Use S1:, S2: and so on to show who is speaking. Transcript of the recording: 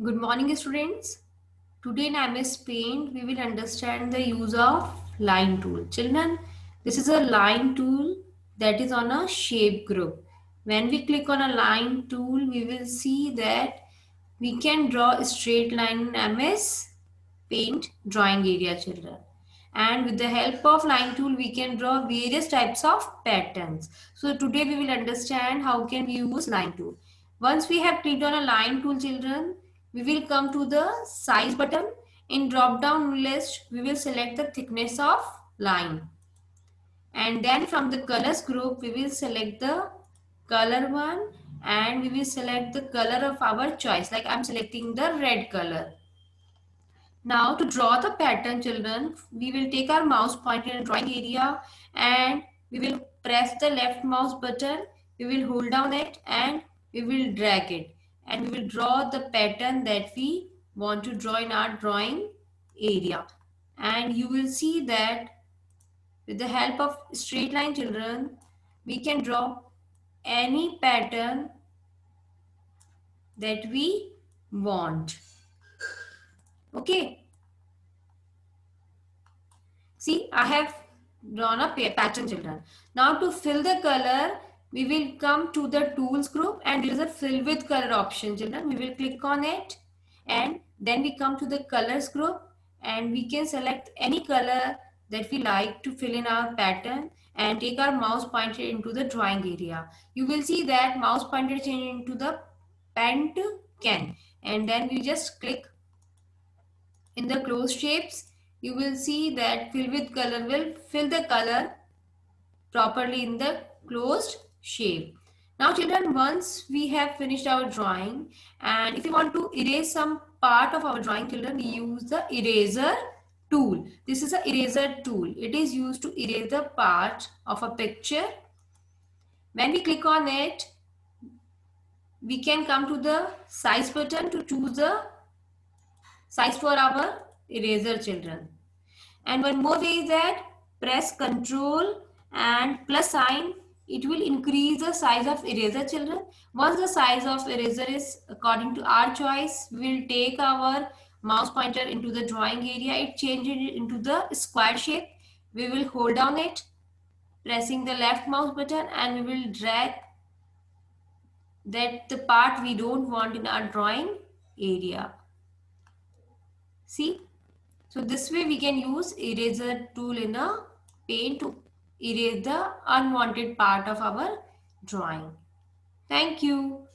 S1: Good morning students. Today in MS Paint we will understand the use of line tool. Children, this is a line tool that is on a shape group. When we click on a line tool we will see that we can draw a straight line in MS Paint drawing area children. And with the help of line tool we can draw various types of patterns. So today we will understand how can we use line tool. Once we have clicked on a line tool children, we will come to the size button. In drop down list, we will select the thickness of line. And then from the colors group, we will select the color one and we will select the color of our choice. Like I'm selecting the red color. Now to draw the pattern children, we will take our mouse pointer in drawing area and we will press the left mouse button. We will hold down it and we will drag it and we will draw the pattern that we want to draw in our drawing area. And you will see that with the help of straight line children, we can draw any pattern that we want. Okay. See, I have drawn a pattern children. Now to fill the color, we will come to the tools group and there is a fill with color option children. We will click on it and then we come to the colors group and we can select any color that we like to fill in our pattern and take our mouse pointer into the drawing area. You will see that mouse pointer change into the paint can and then we just click in the closed shapes. You will see that fill with color will fill the color properly in the closed shape. Now children, once we have finished our drawing and if you want to erase some part of our drawing children, we use the eraser tool. This is a eraser tool. It is used to erase the part of a picture. When we click on it, we can come to the size button to choose the size for our eraser children. And one more way is that press control and plus sign it will increase the size of eraser children. Once the size of eraser is according to our choice, we will take our mouse pointer into the drawing area. It changes into the square shape. We will hold down it, pressing the left mouse button and we will drag that the part we don't want in our drawing area. See? So this way we can use eraser tool in a paint to erase the unwanted part of our drawing. Thank you.